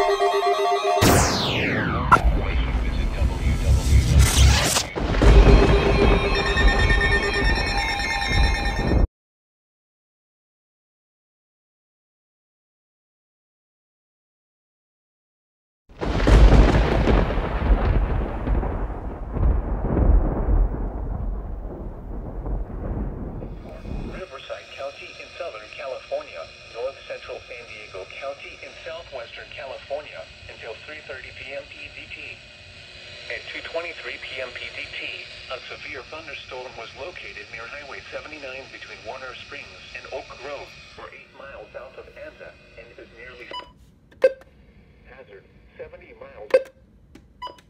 Thank you. San Diego County in Southwestern California until 3:30 p.m. PDT. At 2:23 p.m. PDT, a severe thunderstorm was located near Highway 79 between Warner Springs and Oak Grove, or 8 miles south of Anza, and is nearly hazard 70 miles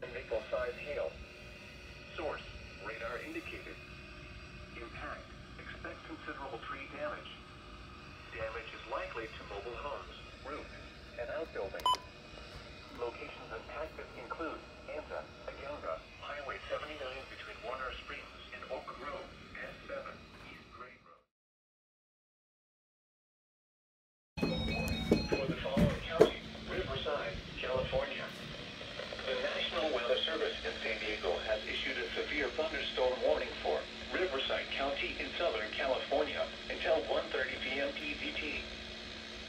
and nickel-sized hail. Source: radar indicated. Impact. Expect considerable tree damage. Damage is likely to mobile homes, roofs, and outbuildings. Locations impacted include Anza, Aguanga, Highway 79 between Warner Springs and Oak Grove, and 7 East Grade Road. For the following county, Riverside, California. The National Weather Service in San Diego has issued a severe thunderstorm warning for Riverside County in Southern California until 1.30 p.m. PDT.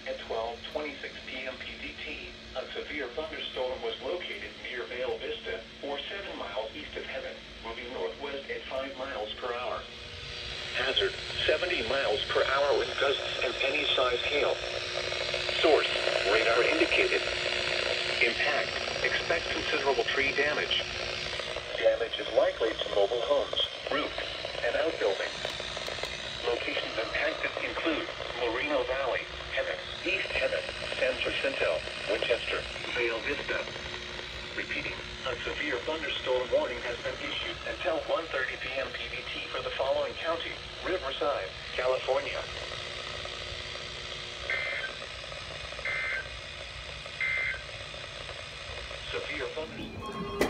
At 12.26 p.m. PDT, a severe thunderstorm was located near Valle Vista, or 7 miles east of Hemet, moving northwest at 5 miles per hour. Hazard, 70 miles per hour with gusts and penny-sized hail. Source, radar indicated. Impact. Expect considerable tree. Damage is likely to mobile homes, roofs, and outbuildings. Locations impacted include Moreno Valley, Hemet, East Hemet, San Jacinto, Winchester, Valle Vista. Repeating, a severe thunderstorm warning has been issued until 1.30 p.m. PDT for the following county, Riverside, California. Severe thunderstorm.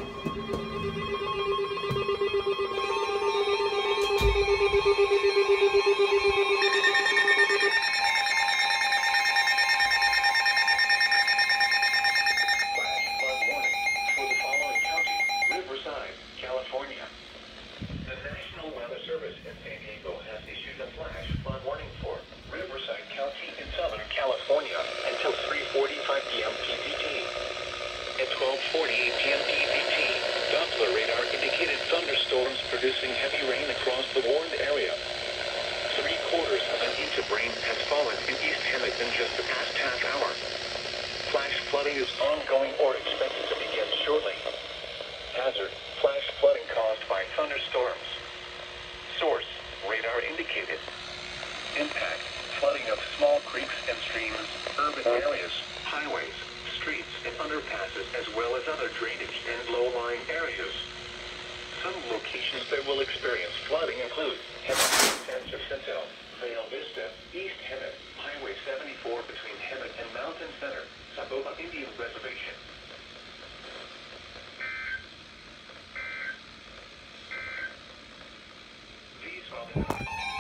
p.m. PDT. At 12:48 p.m. PDT, Doppler radar indicated thunderstorms producing heavy rain across the warned area. Three quarters of an inch of rain has fallen in East Hemet in just the past half hour. Flash flooding is ongoing or expected to begin shortly. Hazard, flash flooding caused by thunderstorms. Source, radar indicated. Impact, flooding of small creeks and streams, urban areas, highways, streets, and underpasses, as well as other drainage and low-lying areas. Some locations that will experience flooding include Hemet, San Jacinto, Valle Vista, East Hemet, Highway 74 between Hemet and Mountain Center, Soboba Indian Reservation. These are the...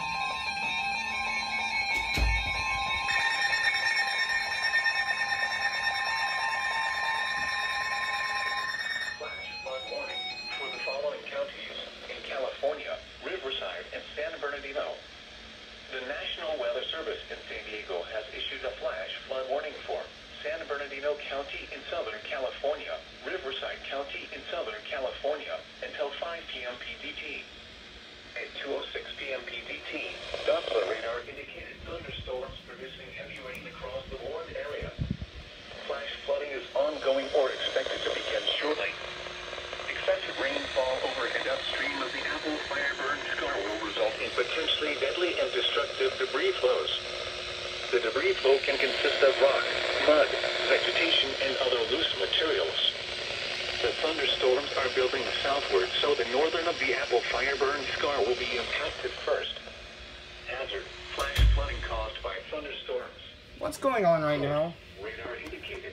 The debris flow can consist of rock, mud, vegetation, and other loose materials. The thunderstorms are building southward, so the northern of the Apple Fireburn Scar will be impacted first. Hazard, flash flooding caused by thunderstorms. What's going on right now? Radar indicated.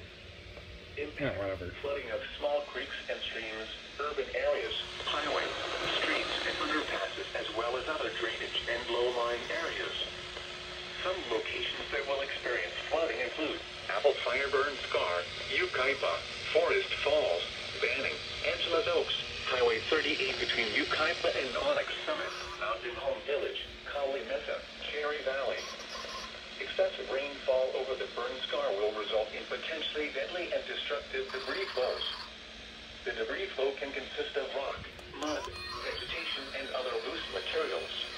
Yeah, Impact. whatever. Flooding of small creeks and streams, urban areas, highways, streets, and underpasses, as well as other drainage and low-lying areas. Some locations that will experience flooding include Apple Fireburn Scar, Yucaipa, Forest Falls, Banning, Angelus Oaks, Highway 38 between Yucaipa and Onyx Summit, Mountain Home Village, Calimesa, Cherry Valley. Excessive rainfall over the burn scar will result in potentially deadly and destructive debris flows. The debris flow can consist of rock, mud, vegetation, and other loose materials.